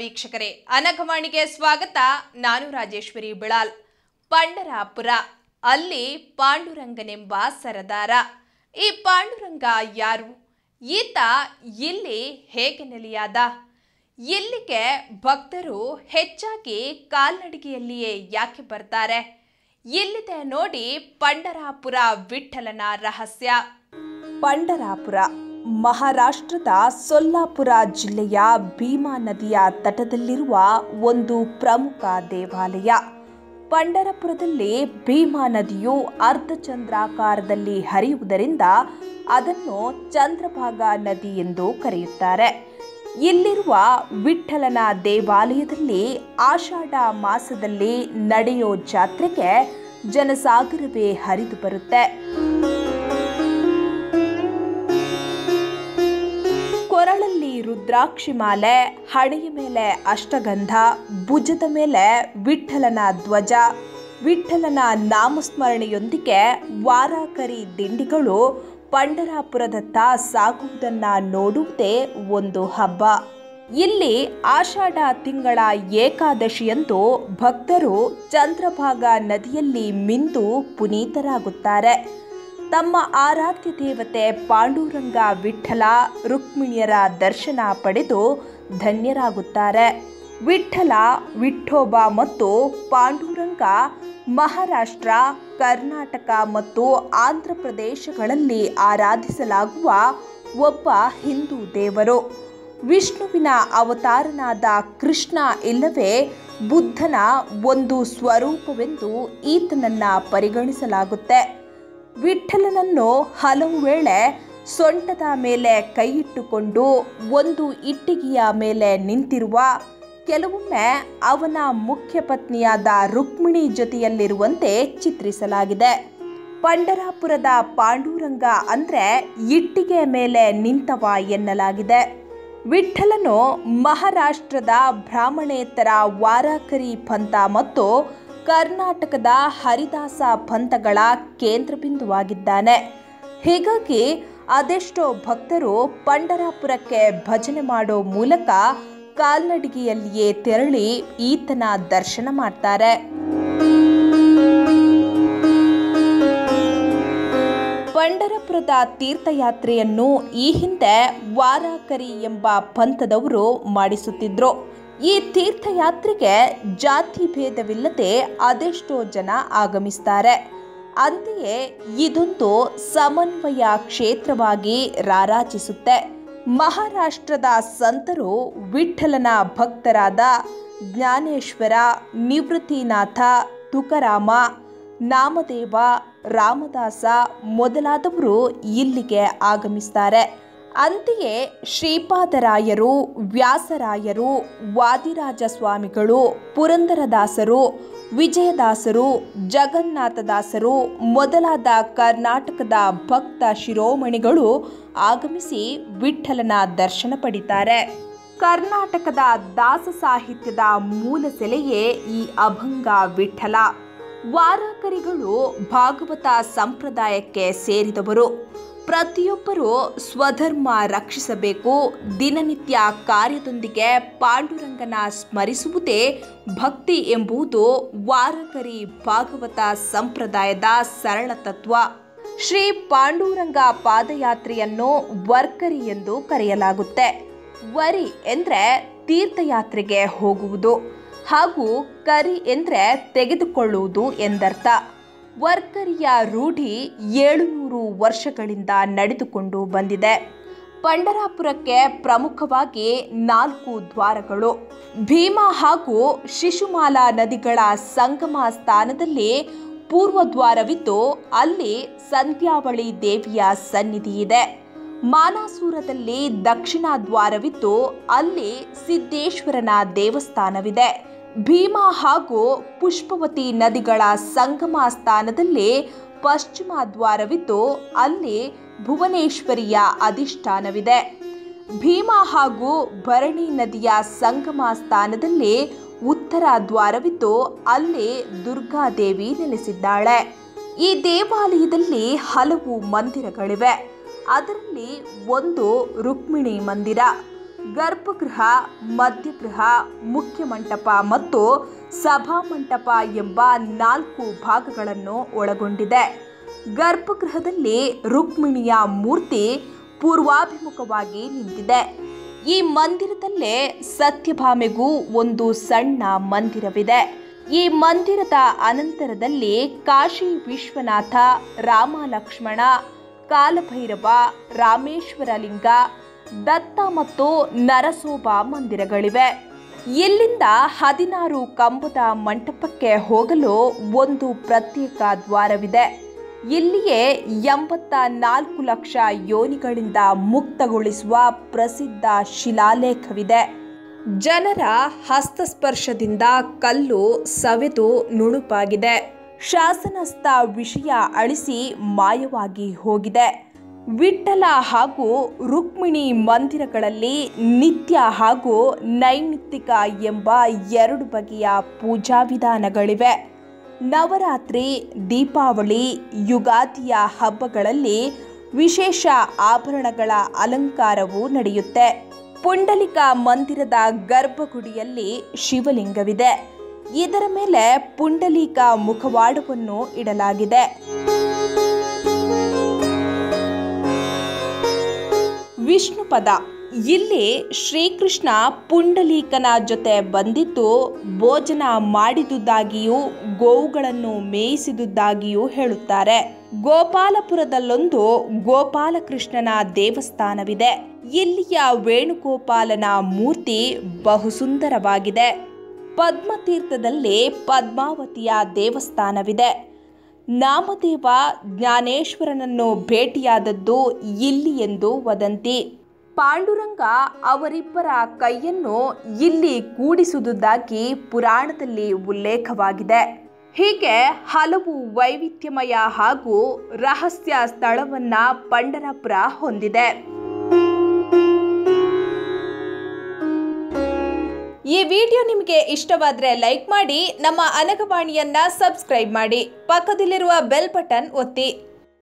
ವೀಕ್ಷಕರೇ, ಅನಘವಾಣಿಗೆ ಸ್ವಾಗತ. ನಾನು ರಾಜೇಶ್ವರಿ ಬಿಳಾಲ್. ಪಂಡರಾಪುರ, ಅಲ್ಲಿ ಪಾಂಡುರಂಗನೆಂಬ ಸರದಾರ. ಈ ಪಾಂಡುರಂಗ ಯಾರು? ಈತ ಇಲ್ಲಿ ಹೇಗೆ ನೆಲೆಯಾದ? ಇಲ್ಲಿಗೆ ಭಕ್ತರು ಹೆಚ್ಚಾಗಿ ಕಾಲ್ನಡಿಗೆಯಲ್ಲಿಯೇ ಯಾಕೆ ಬರ್ತಾರೆ? ಇಲ್ಲಿದೆ ನೋಡಿ ಪಂಡರಾಪುರ ವಿಠಲನ ರಹಸ್ಯ. ಪಂಡರಾಪುರ ಮಹಾರಾಷ್ಟ್ರದ ಸೊಲ್ಲಾಪುರ ಜಿಲ್ಲೆಯ ಭೀಮಾ ನದಿಯ ತಟದಲ್ಲಿರುವ ಒಂದು ಪ್ರಮುಖ ದೇವಾಲಯ. ಪಂಡರಪುರದಲ್ಲಿ ಭೀಮಾ ನದಿಯು ಅರ್ಧಚಂದ್ರಾಕಾರದಲ್ಲಿ ಹರಿಯುವುದರಿಂದ ಅದನ್ನು ಚಂದ್ರಭಾಗ ನದಿ ಎಂದು ಕರೆಯುತ್ತಾರೆ. ಇಲ್ಲಿರುವ ವಿಠ್ಠಲನ ದೇವಾಲಯದಲ್ಲಿ ಆಷಾಢ ಮಾಸದಲ್ಲಿ ನಡೆಯೋ ಜಾತ್ರೆಗೆ ಜನಸಾಗರವೇ ಹರಿದು ಬರುತ್ತೆ. ರುದ್ರಾಕ್ಷಿ ಮಾಲೆ ಹಣೆಯ ಮೇಲೆ ಅಷ್ಟಗಂಧ, ಭುಜದ ಮೇಲೆ ವಿಠಲನ ಧ್ವಜ. ವಿಠಲನ ನಾಮಸ್ಮರಣೆಯೊಂದಿಗೆ ವಾರಾಕರಿ ದಿಂಡಿಗಳು ಪಂಡರಾಪುರದತ್ತ ಸಾಗುವುದನ್ನು ನೋಡುವುದೇ ಒಂದು ಹಬ್ಬ. ಇಲ್ಲಿ ಆಷಾಢ ತಿಂಗಳ ಏಕಾದಶಿಯಂದು ಭಕ್ತರು ಚಂದ್ರಭಾಗ ನದಿಯಲ್ಲಿ ಮಿಂದು ಪುನೀತರಾಗುತ್ತಾರೆ. ತಮ್ಮ ಆರಾಧ್ಯ ದೇವತೆ ಪಾಂಡುರಂಗ ವಿಠಲ ರುಕ್ಮಿಣಿಯರ ದರ್ಶನ ಪಡೆದು ಧನ್ಯರಾಗುತ್ತಾರೆ. ವಿಠಲ, ವಿಠೋಬ ಮತ್ತು ಪಾಂಡುರಂಗ ಮಹಾರಾಷ್ಟ್ರ, ಕರ್ನಾಟಕ ಮತ್ತು ಆಂಧ್ರ ಪ್ರದೇಶಗಳಲ್ಲಿ ಆರಾಧಿಸಲಾಗುವ ಒಬ್ಬ ಹಿಂದೂ ದೇವರು. ವಿಷ್ಣುವಿನ ಅವತಾರನಾದ ಕೃಷ್ಣ ಇಲ್ಲವೇ ಬುದ್ಧನ ಒಂದು ಸ್ವರೂಪವೆಂದು ಈತನನ್ನು ಪರಿಗಣಿಸಲಾಗುತ್ತೆ. ವಿಠ್ಠಲನನ್ನು ಹಲವು ವೇಳೆ ಸೊಂಟದ ಮೇಲೆ ಕೈಯಿಟ್ಟುಕೊಂಡು ಒಂದು ಇಟ್ಟಿಗೆಯ ಮೇಲೆ ನಿಂತಿರುವ ಕೆಲವೊಮ್ಮೆ ಅವನ ಮುಖ್ಯ ಪತ್ನಿಯಾದ ರುಕ್ಮಿಣಿ ಜೊತೆಯಲ್ಲಿರುವಂತೆ ಚಿತ್ರಿಸಲಾಗಿದೆ. ಪಂಡರಾಪುರದ ಪಾಂಡುರಂಗ ಅಂದ್ರೆ ಇಟ್ಟಿಗೆ ಮೇಲೆ ನಿಂತವ ಎನ್ನಲಾಗಿದೆ. ವಿಠಲನು ಮಹಾರಾಷ್ಟ್ರದ ಬ್ರಾಹ್ಮಣೇತರ ವಾರಾಕರಿ ಪಂಥ ಮತ್ತು ಕರ್ನಾಟಕದ ಹರಿದಾಸ ಪಂಥಗಳ ಕೇಂದ್ರ ಬಿಂದುವಾಗಿದ್ದಾನೆ ಹೀಗಾಗಿ ಅದೆಷ್ಟೋ ಭಕ್ತರು ಪಂಡರಾಪುರಕ್ಕೆ ಭಜನೆ ಮಾಡೋ ಮೂಲಕ ಕಾಲ್ನಡಿಗೆಯಲ್ಲಿಯೇ ತೆರಳಿ ಈತನ ದರ್ಶನ ಮಾಡ್ತಾರೆ. ಪಂಡರಪುರದ ತೀರ್ಥಯಾತ್ರೆಯನ್ನು ಈ ಹಿಂದೆ ವಾರಾಕರಿ ಎಂಬ ಪಂಥದವರು ಮಾಡಿಸುತ್ತಿದ್ರು. ಈ ತೀರ್ಥಯಾತ್ರೆಗೆ ಜಾತಿ ಭೇದವಿಲ್ಲದೆ ಅದೆಷ್ಟೋ ಜನ ಆಗಮಿಸ್ತಾರೆ. ಅಂತೆಯೇ ಇದೊಂದು ಸಮನ್ವಯ ಕ್ಷೇತ್ರವಾಗಿ ರಾರಾಜಿಸುತ್ತೆ. ಮಹಾರಾಷ್ಟ್ರದ ಸಂತರು ವಿಠಲನ ಭಕ್ತರಾದ ಜ್ಞಾನೇಶ್ವರ, ನಿವೃತ್ತಿನಾಥ, ತುಕಾರಾಮ, ನಾಮದೇವ, ರಾಮದಾಸ ಮೊದಲಾದವರು ಇಲ್ಲಿಗೆ ಆಗಮಿಸ್ತಾರೆ. ಅಂತೆಯೇ ಶ್ರೀಪಾದರಾಯರು, ವ್ಯಾಸರಾಯರು ವಾದಿರಾಜ ಸ್ವಾಮಿಗಳು ಪುರಂದರದಾಸರು, ವಿಜಯದಾಸರು, ಜಗನ್ನಾಥದಾಸರು, ಮೊದಲಾದ ಕರ್ನಾಟಕದ ಭಕ್ತ ಶಿರೋಮಣಿಗಳು ಆಗಮಿಸಿ ವಿಠಲನ ದರ್ಶನ ಪಡಿತಾರೆ. ಕರ್ನಾಟಕದ ದಾಸ ಸಾಹಿತ್ಯದ ಮೂಲ ಸೆಲೆಯೇ ಈ ಅಭಂಗ ವಿಠಲ ವಾರಕರಿಗಳು ಭಾಗವತ ಸಂಪ್ರದಾಯಕ್ಕೆ ಸೇರಿದವರು. ಪ್ರತಿಯೊಬ್ಬರೂ ಸ್ವಧರ್ಮ ರಕ್ಷಿಸಬೇಕು. ದಿನನಿತ್ಯ ಕಾರ್ಯದೊಂದಿಗೆ ಪಾಂಡುರಂಗನ ಸ್ಮರಿಸುವುದೇ ಭಕ್ತಿ ಎಂಬುದು ವಾರಕರಿ ಭಾಗವತ ಸಂಪ್ರದಾಯದ ಸರಳ ತತ್ವ. ಶ್ರೀ ಪಾಂಡುರಂಗ ಪಾದಯಾತ್ರೆಯನ್ನು ವರ್ಕರಿ ಎಂದು ಕರೆಯಲಾಗುತ್ತೆ. ವರಿ ಎಂದರೆ ತೀರ್ಥಯಾತ್ರೆಗೆ ಹೋಗುವುದು ಹಾಗೂ ಕರಿ ಎಂದರೆ ತೆಗೆದುಕೊಳ್ಳುವುದು ಎಂದರ್ಥ. ವರ್ಕರಿಯ ರೂಢಿ ಏಳುನೂರು ವರ್ಷಗಳಿಂದ ನಡೆದುಕೊಂಡು ಬಂದಿದೆ. ಪಂಡರಾಪುರಕ್ಕೆ ಪ್ರಮುಖವಾಗಿ ನಾಲ್ಕು ದ್ವಾರಗಳು. ಭೀಮಾ ಹಾಗೂ ಶಿಶುಮಾಲಾ ನದಿಗಳ ಸಂಗಮ ಸ್ಥಾನದಲ್ಲಿ ಪೂರ್ವ ದ್ವಾರವಿದ್ದು ಅಲ್ಲಿ ಸಂಧ್ಯಾವಳಿ ದೇವಿಯ ಸನ್ನಿಧಿ ಇದೆ. ಮಾನಾಸೂರದಲ್ಲಿ ದಕ್ಷಿಣ ದ್ವಾರವಿದ್ದು ಅಲ್ಲಿ ಸಿದ್ದೇಶ್ವರನ ದೇವಸ್ಥಾನವಿದೆ. ಭೀಮಾ ಹಾಗೂ ಪುಷ್ಪವತಿ ನದಿಗಳ ಸಂಗಮ ಸ್ಥಾನದಲ್ಲಿ ಪಶ್ಚಿಮ ದ್ವಾರವಿದ್ದು ಅಲ್ಲಿ ಭುವನೇಶ್ವರಿಯ ಅಧಿಷ್ಠಾನವಿದೆ. ಭೀಮಾ ಹಾಗೂ ಭರಣಿ ನದಿಯ ಸಂಗಮ ಸ್ಥಾನದಲ್ಲಿ ಉತ್ತರ ದ್ವಾರವಿದ್ದು ಅಲ್ಲಿ ದುರ್ಗಾದೇವಿ ನೆಲೆಸಿದ್ದಾಳೆ. ಈ ದೇವಾಲಯದಲ್ಲಿ ಹಲವು ಮಂದಿರಗಳಿವೆ. ಅದರಲ್ಲಿ ಒಂದು ರುಕ್ಮಿಣಿ ಮಂದಿರ ಗರ್ಭಗೃಹ, ಮಧ್ಯಗೃಹ, ಮುಖ್ಯ ಮಂಟಪ ಮತ್ತು ಸಭಾಮಂಟಪ ಎಂಬ ನಾಲ್ಕು ಭಾಗಗಳನ್ನು ಒಳಗೊಂಡಿದೆ. ಗರ್ಭಗೃಹದಲ್ಲಿ ರುಕ್ಮಿಣಿಯ ಮೂರ್ತಿ ಪೂರ್ವಾಭಿಮುಖವಾಗಿ ನಿಂತಿದೆ. ಈ ಮಂದಿರದಲ್ಲೇ ಸತ್ಯಭಾಮೆಗೂ ಒಂದು ಸಣ್ಣ ಮಂದಿರವಿದೆ. ಈ ಮಂದಿರದ ಅನಂತರದಲ್ಲಿ ಕಾಶಿ ವಿಶ್ವನಾಥ ರಾಮ ಲಕ್ಷ್ಮಣ ಕಾಲಭೈರವ ರಾಮೇಶ್ವರ ಲಿಂಗ ದತ್ತ ಮತ್ತು ನರಸೋಬ ಮಂದಿರಗಳಿವೆ. ಇಲ್ಲಿಂದ ಹದಿನಾರು ಕಂಬದ ಮಂಟಪಕ್ಕೆ ಹೋಗಲು ಒಂದು ಪ್ರತ್ಯೇಕ ದ್ವಾರವಿದೆ. ಇಲ್ಲಿಯೇ ಎಂಬತ್ತ ನಾಲ್ಕು ಲಕ್ಷ ಯೋನಿಗಳಿಂದ ಮುಕ್ತಗೊಳಿಸುವ ಪ್ರಸಿದ್ಧ ಶಿಲಾಲೇಖವಿದೆ. ಜನರ ಹಸ್ತಸ್ಪರ್ಶದಿಂದ ಕಲ್ಲು ಸವೆದು ನುಣುಪಾಗಿದೆ. ಶಾಸನಸ್ಥ ವಿಷಯ ಅಳಿಸಿ ಮಾಯವಾಗಿ ಹೋಗಿದೆ. ವಿಠ್ಠಲ ಹಾಗೂ ರುಕ್ಮಿಣಿ ಮಂದಿರಗಳಲ್ಲಿ ನಿತ್ಯ ಹಾಗೂ ನೈಮಿತ್ತಿಕ ಎಂಬ ಎರಡು ಬಗೆಯ ಪೂಜಾ ವಿಧಾನಗಳಿವೆ. ನವರಾತ್ರಿ, ದೀಪಾವಳಿ, ಯುಗಾದಿಯ ಹಬ್ಬಗಳಲ್ಲಿ ವಿಶೇಷ ಆಭರಣಗಳ ಅಲಂಕಾರವೂ ನಡೆಯುತ್ತೆ. ಪುಂಡಲಿಕ ಮಂದಿರದ ಗರ್ಭಗುಡಿಯಲ್ಲಿ ಶಿವಲಿಂಗವಿದೆ. ಇದರ ಮೇಲೆ ಪುಂಡಲೀಕ ಮುಖವಾಡವನ್ನು ಇಡಲಾಗಿದೆ. ವಿಷ್ಣುಪದ ಇಲ್ಲಿ ಶ್ರೀಕೃಷ್ಣ ಪುಂಡಲೀಕನ ಜೊತೆ ಬಂದಿದ್ದು, ಭೋಜನ ಮಾಡಿದುದಾಗಿಯೂ ಗೋವುಗಳನ್ನು ಮೇಯಿಸಿದುದಾಗಿಯೂ ಹೇಳುತ್ತಾರೆ. ಗೋಪಾಲಪುರದಲ್ಲೊಂದು ಗೋಪಾಲಕೃಷ್ಣನ ದೇವಸ್ಥಾನವಿದೆ. ಇಲ್ಲಿಯ ವೇಣುಗೋಪಾಲನ ಮೂರ್ತಿ ಬಹು ಸುಂದರವಾಗಿದೆ ಪದ್ಮತೀರ್ಥದಲ್ಲಿ ಪದ್ಮಾವತಿಯ ದೇವಸ್ಥಾನವಿದೆ. ನಾಮದೇವ ಜ್ಞಾನೇಶ್ವರನನ್ನು ಭೇಟಿಯಾದದ್ದು ಇಲ್ಲಿ ಎಂದು ವದಂತಿ. ಪಾಂಡುರಂಗ ಅವರಿಬ್ಬರ ಕೈಯನ್ನು ಇಲ್ಲಿ ಕೂಡಿಸುವುದಾಗಿ ಪುರಾಣದಲ್ಲಿ ಉಲ್ಲೇಖವಾಗಿದೆ. ಹೀಗೆ ಹಲವು ವೈವಿಧ್ಯಮಯ ಹಾಗೂ ರಹಸ್ಯ ಸ್ಥಳವನ್ನ ಪಂಡರಪುರ ಹೊಂದಿದೆ. ಈ ವಿಡಿಯೋ ನಿಮಗೆ ಇಷ್ಟವಾದರೆ ಲೈಕ್ ಮಾಡಿ ನಮ್ಮ ಅನಗವಾಣಿಯನ್ನ ಸಬ್ಸ್ಕ್ರೈಬ್ ಮಾಡಿ ಪಕ್ಕದಲ್ಲಿರುವ ಬೆಲ್ ಬಟನ್ ಒತ್ತಿ.